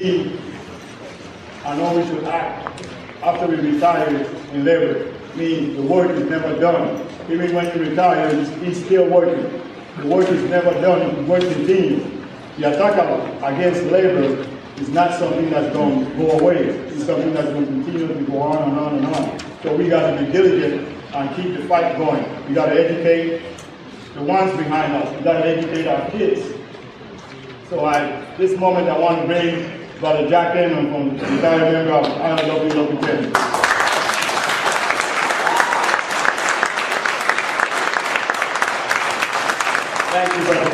I know we should act after we retire in labor. Means the work is never done. Even when you retire, it's, still working. The work is never done. The work continues. The attack against labor is not something that's going to go away. It's something that's going to continue to go on and on and on. So we got to be diligent and keep the fight going. We got to educate the ones behind us. We got to educate our kids. So at this moment, I want to bring Brother Jack Heyman from the member of Local 10. Thank you, Brother.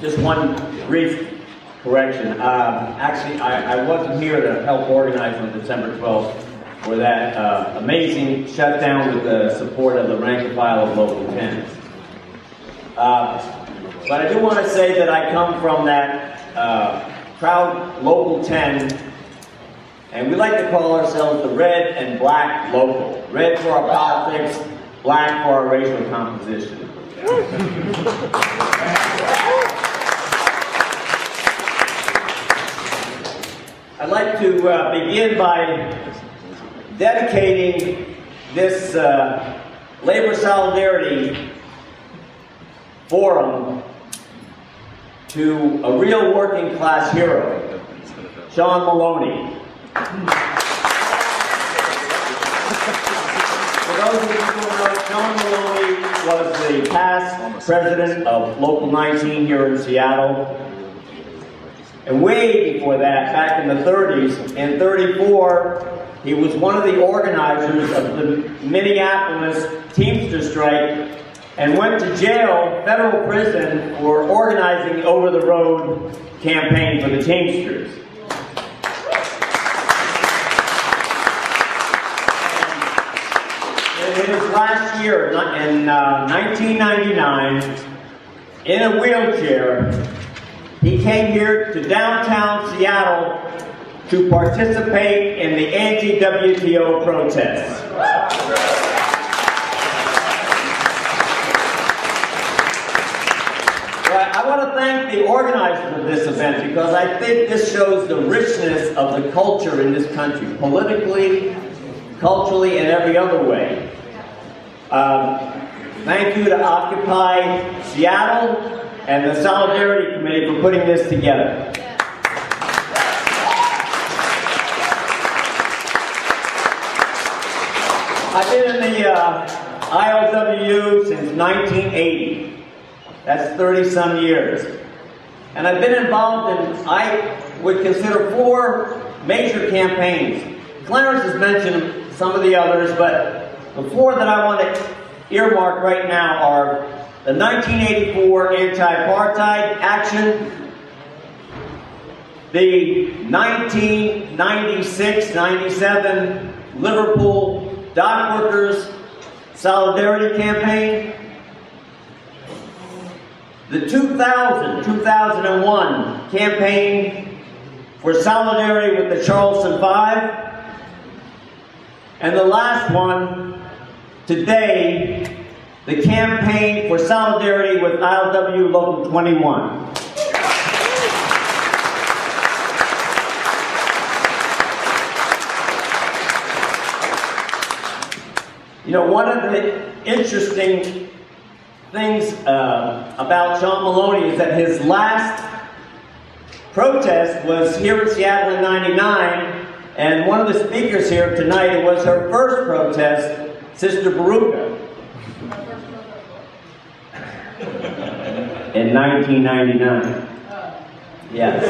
Just one brief correction. Um, actually, I, I wasn't here to help organize on December 12th for that uh, amazing shutdown with the support of the rank and file of Local 10. Uh, but I do want to say that I come from that uh, proud Local 10 and we like to call ourselves the red and black local. Red for our politics, black for our racial composition. I'd like to uh, begin by dedicating this uh, Labor Solidarity Forum to a real working class hero, Shaun Maloney. For those of you who don't know, Shaun Maloney was the past president of Local 19 here in Seattle. And way before that, back in the 30s, in 34, he was one of the organizers of the Minneapolis Teamster strike and went to jail, federal prison, for organizing over the road campaign for the Teamsters. In his last year, in uh, 1999, in a wheelchair, he came here to downtown Seattle to participate in the anti-WTO protests. I want to thank the organizers of this event because I think this shows the richness of the culture in this country, politically, culturally, and every other way. Um, thank you to Occupy Seattle and the Solidarity Committee for putting this together. I've been in the uh, since 1980. That's 30 some years. And I've been involved in, I would consider four major campaigns. Clarence has mentioned some of the others, but the four that I want to earmark right now are the 1984 anti-apartheid action, the 1996-97 Liverpool Dock Workers Solidarity Campaign, the 2000-2001 campaign for solidarity with the Charleston Five, and the last one, today, the campaign for solidarity with ILW Local 21. You know, one of the interesting things uh, about Shaun Maloney is that his last protest was here in Seattle in 99, and one of the speakers here tonight, was her first protest, Sister Baruka. In 1999. Yes.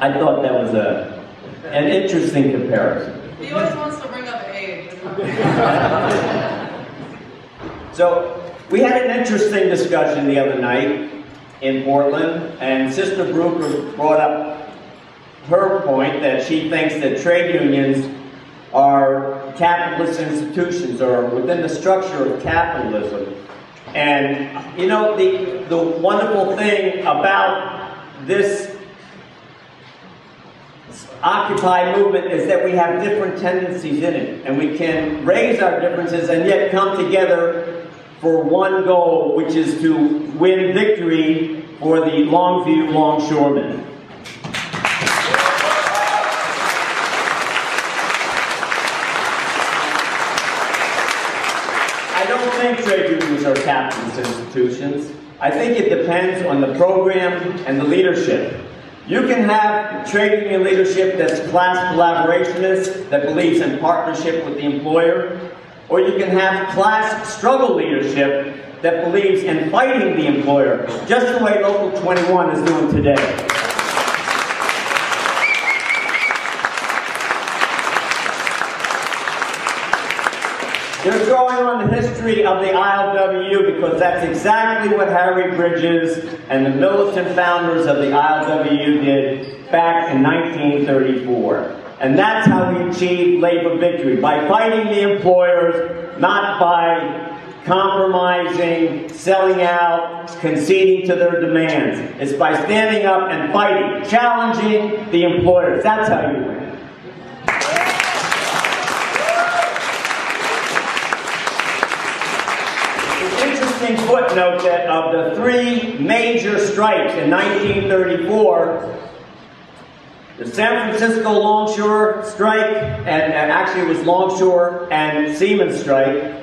I thought that was a, an interesting comparison. He always wants to bring up age. So, we had an interesting discussion the other night in Portland, and Sister Brooker brought up her point that she thinks that trade unions are capitalist institutions or within the structure of capitalism. And you know, the, the wonderful thing about this Occupy movement is that we have different tendencies in it, and we can raise our differences and yet come together for one goal, which is to win victory for the Longview Longshoremen. I don't think trade unions are capitalist institutions. I think it depends on the program and the leadership. You can have trade union leadership that's class collaborationist, that believes in partnership with the employer, or you can have class struggle leadership that believes in fighting the employer, just the way Local 21 is doing today. They're drawing on the history of the ILWU because that's exactly what Harry Bridges and the militant founders of the ILWU did back in 1934. And that's how we achieve labor victory, by fighting the employers, not by compromising, selling out, conceding to their demands. It's by standing up and fighting, challenging the employers. That's how you win. interesting footnote that of the three major strikes in 1934, the San Francisco Longshore strike, and, and actually it was Longshore and Seaman strike,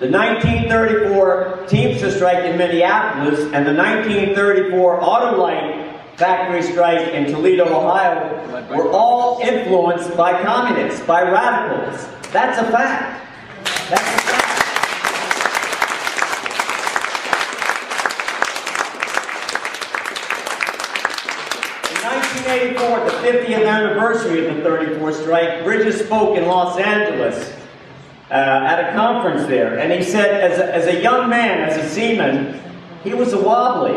the 1934 Teamster strike in Minneapolis, and the 1934 Autolite factory strike in Toledo, Ohio, were all influenced by communists, by radicals. That's a fact. That's a fact. In 1984, the 50th anniversary of the 34th strike, Bridges spoke in Los Angeles uh, at a conference there, and he said, as a, as a young man, as a seaman, he was a wobbly.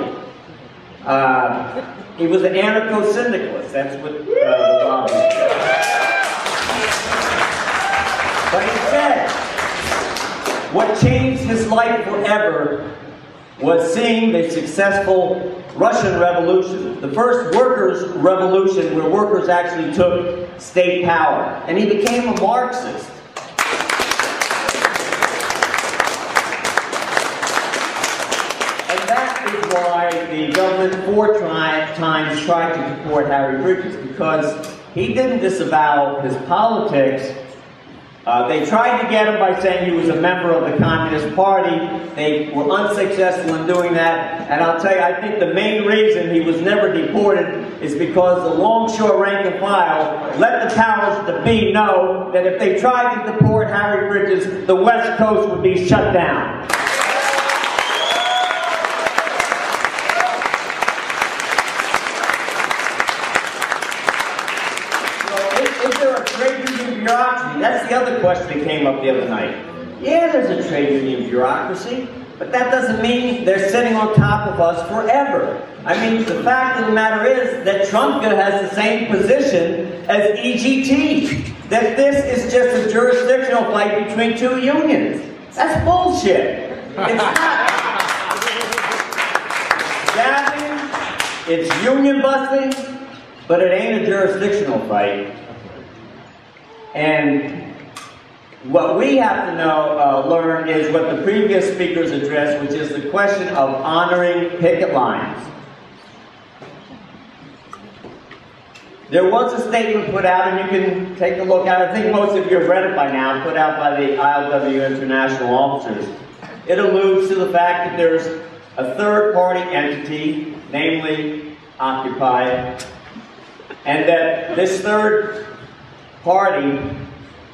Uh, he was an anarcho-syndicalist. That's what uh, the wobbly. But he said, what changed his life forever was seeing the successful Russian Revolution, the first workers' revolution where workers actually took state power. And he became a Marxist. And that is why the government four times tried to deport Harry Bridges, because he didn't disavow his politics, uh, they tried to get him by saying he was a member of the Communist Party. They were unsuccessful in doing that. And I'll tell you, I think the main reason he was never deported is because the longshore rank and file let the powers that be know that if they tried to deport Harry Bridges, the West Coast would be shut down. So is, is there a trade union bureaucracy? That's the other question that came up the other night. Yeah, there's a trade union bureaucracy, but that doesn't mean they're sitting on top of us forever. I mean, the fact of the matter is that Trumka has the same position as EGT, that this is just a jurisdictional fight between two unions. That's bullshit. It's not. Gabbing, it's union busting, but it ain't a jurisdictional fight. And what we have to know, uh, learn is what the previous speakers addressed, which is the question of honoring picket lines. There was a statement put out, and you can take a look at it. I think most of you have read it by now, put out by the ILW International officers. It alludes to the fact that there's a third party entity, namely Occupy, and that this third party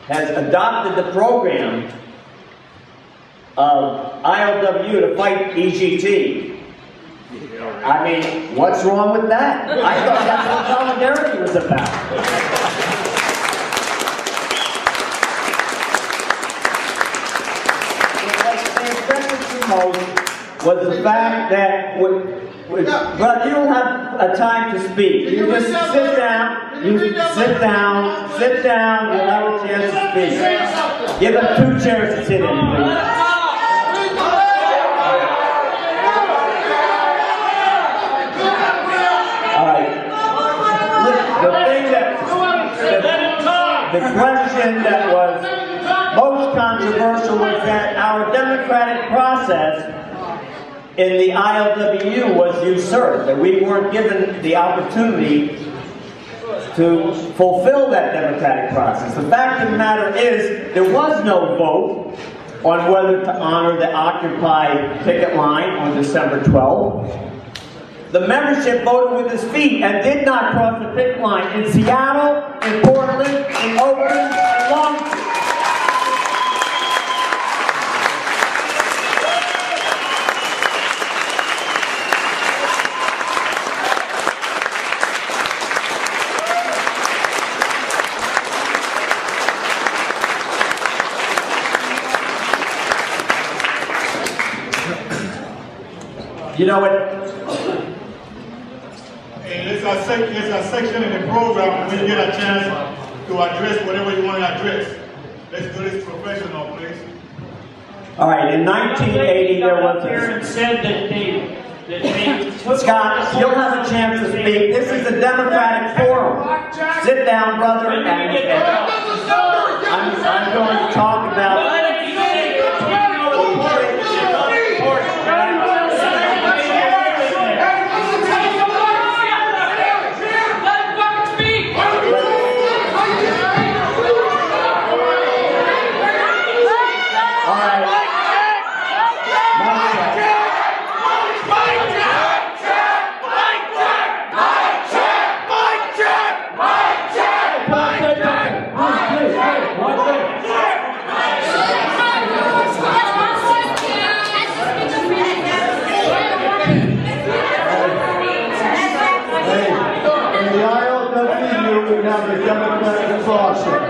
has adopted the program of ILW to fight EGT. I mean, what's wrong with that? I thought that's what solidarity was about. Most was the fact that, when, when, well, you don't have a time to speak. You just sit down, you sit down, sit down, you'll have a chance to speak. Give them two chairs to sit in, please. All right. The thing that, the, the question that was most controversial was that our in the ILWU was usurped, that we weren't given the opportunity to fulfill that democratic process. The fact of the matter is, there was no vote on whether to honor the Occupy picket line on December 12th. The membership voted with its feet and did not cross the picket line in Seattle, in Portland, in Oakland, in Long Beach. You know what? And there's a sec, there's a section in the program when you get a chance to address whatever you want to address. Let's do this professional, please. All right, in 1980 there was up here a... said that they, that they took. Scott, you'll have a chance to speak. This is a democratic forum. Sit down, brother, When and, did we get and? I'm, I'm going to talk about... Why don't you say, you know, the report, you know, the report, All right. Mic check. Hey, in the ILWU, we have the democratic process.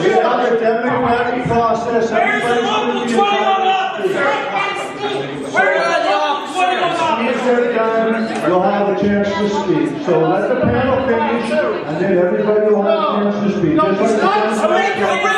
We have a democratic process. Everybody's going to be entitled to speak. Please sit down, you'll have a chance to speak. So let the panel finish, and then everybody will have a chance to speak. Just like the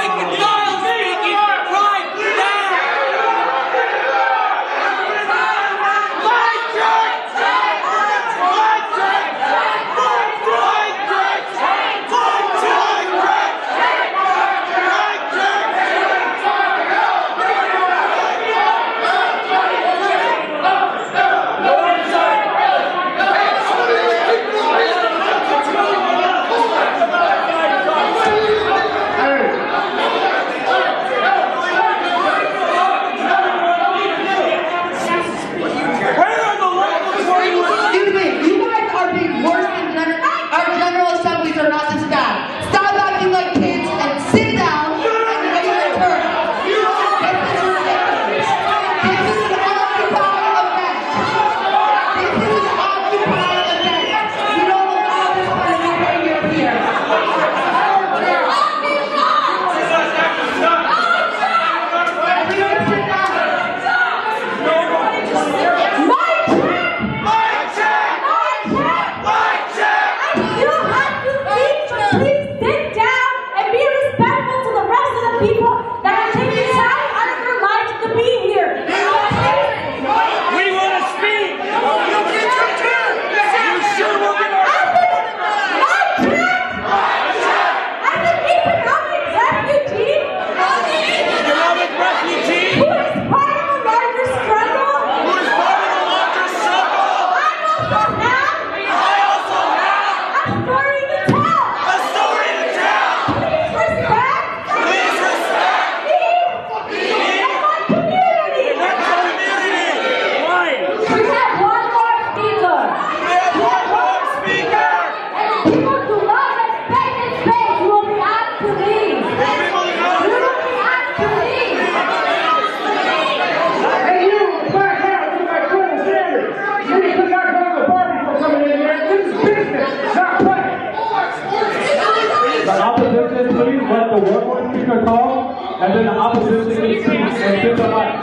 and then can speak and get the mic.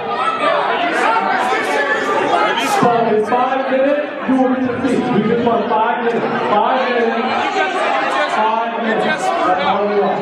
So in five minutes, you will get to speak. We just want five minutes. Five minutes. Five minutes. That's all we want.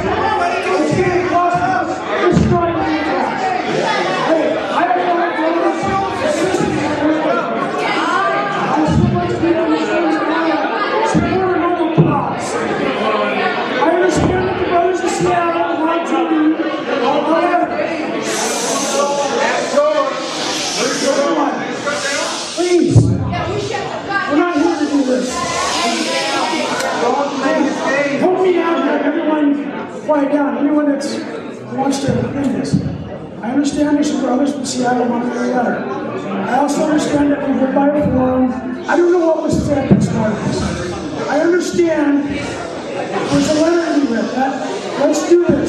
Christ. understanders of Brothers from Seattle one way or another. I also understand that we live by a forum. I don't know what was said as. I understand there's a letter in read. That, let's do this.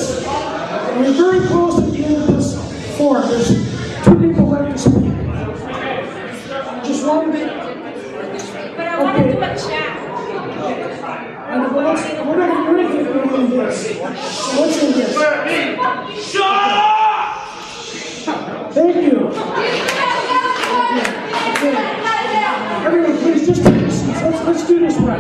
Thank you. Everyone, please just take. Let's, let's do this right.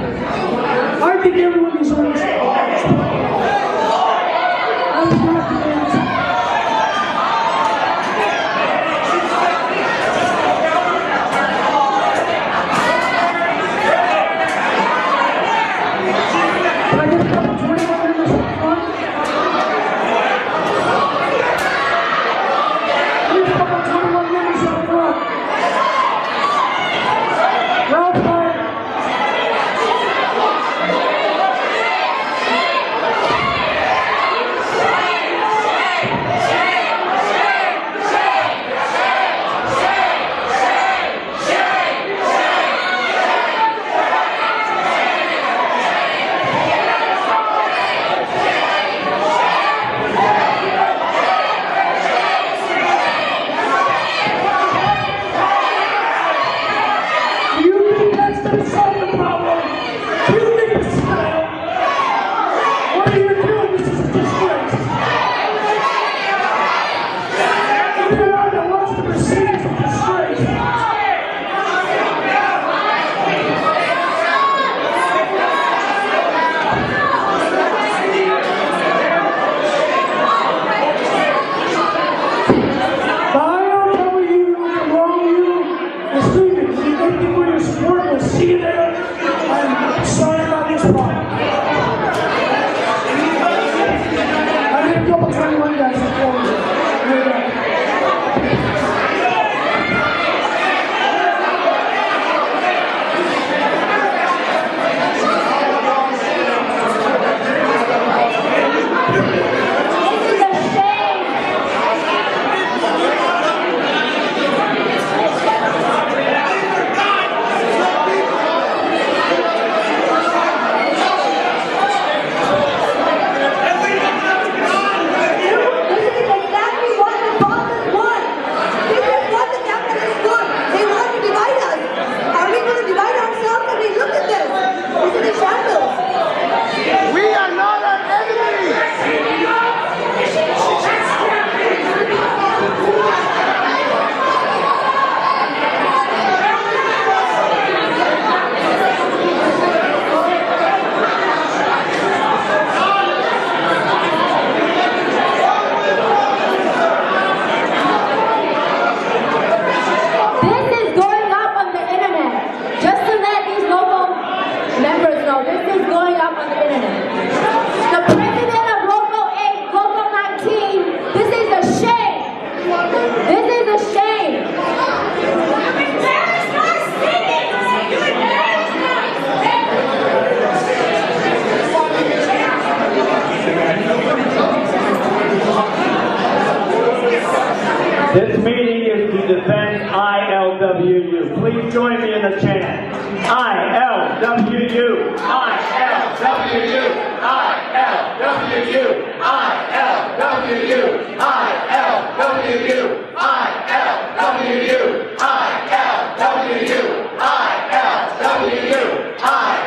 in the chant. I L W U. I L W U. I L W U. I L W U. I L W U. I L W U. I L W U. I L W U. I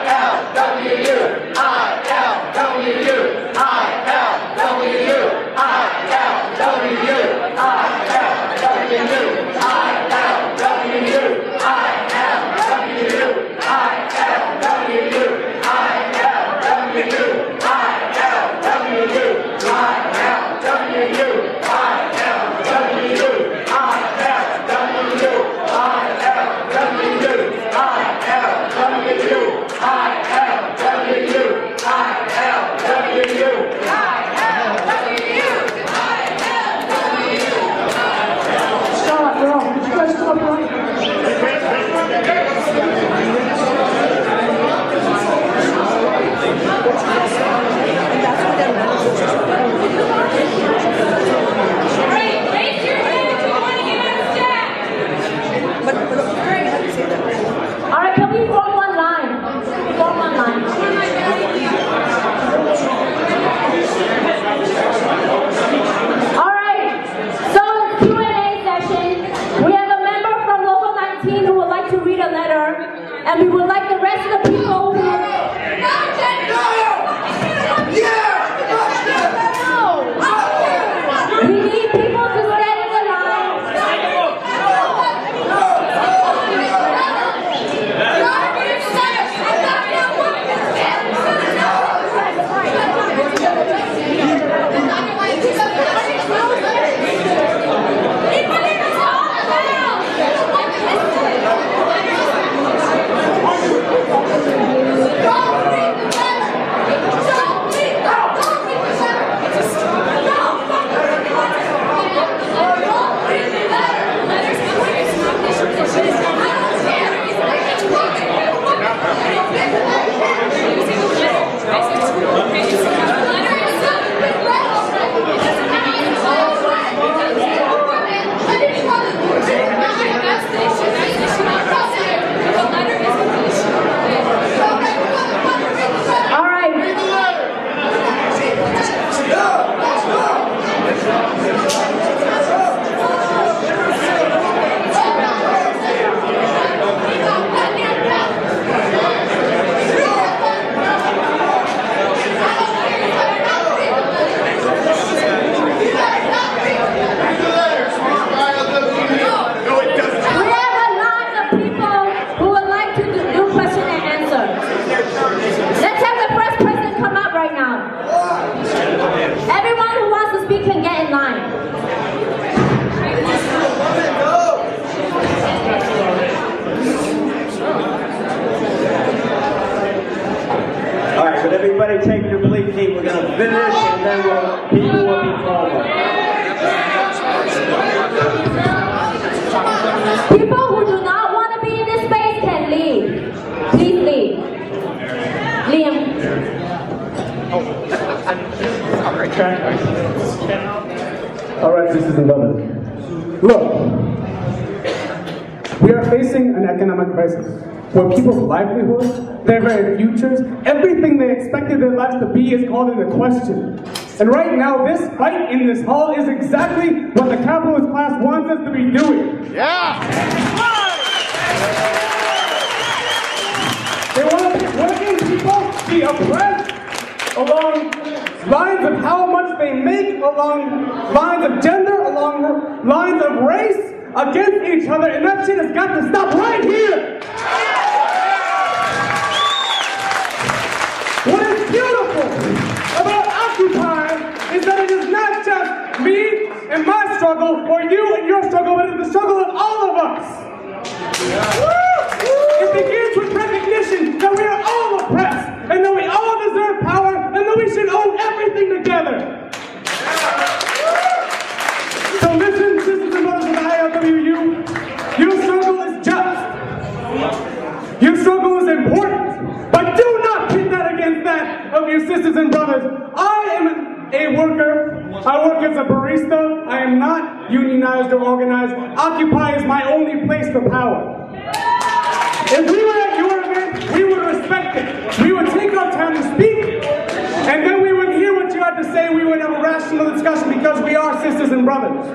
would everybody take your plea seat? We're going to finish and then we'll, people will be called up. People who do not want to be in this space can leave. Please leave. Liam. All right, sisters and brothers. Look, we are facing an economic crisis where people's livelihoods, their very futures, everything they expected their lives to be is called into question. And right now, this fight in this hall is exactly what the capitalist class wants us to be doing. Yeah. They want working people to be oppressed along lines of how much they make, along lines of gender, along lines of race, against each other, and that shit has got to stop right here. And my struggle, or you and your struggle, but it is the struggle of all of us. It begins with recognition that we are all oppressed, and that we all deserve power, and that we should own everything together. So listen, sisters and brothers of the ILWU, your struggle is just. Your struggle is important, but do not pit that against that of your sisters and brothers. I am a worker. I work as a barista. I am not unionized or organized. Occupy is my only place for power. If we were at your event, we would respect it. We would take our time to speak, and then we would hear what you had to say. We would have a rational discussion because we are sisters and brothers.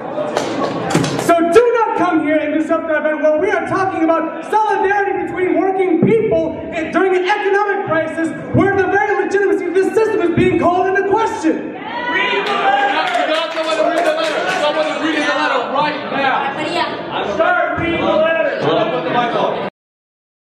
So do not come here and disrupt our event where we are talking about solidarity between working people during an economic crisis where the very legitimacy of this system is being called into question. Read the letter. Read the letter. The letter right now. Start reading the letter.